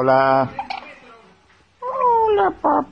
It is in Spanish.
Hola. Hola, papá.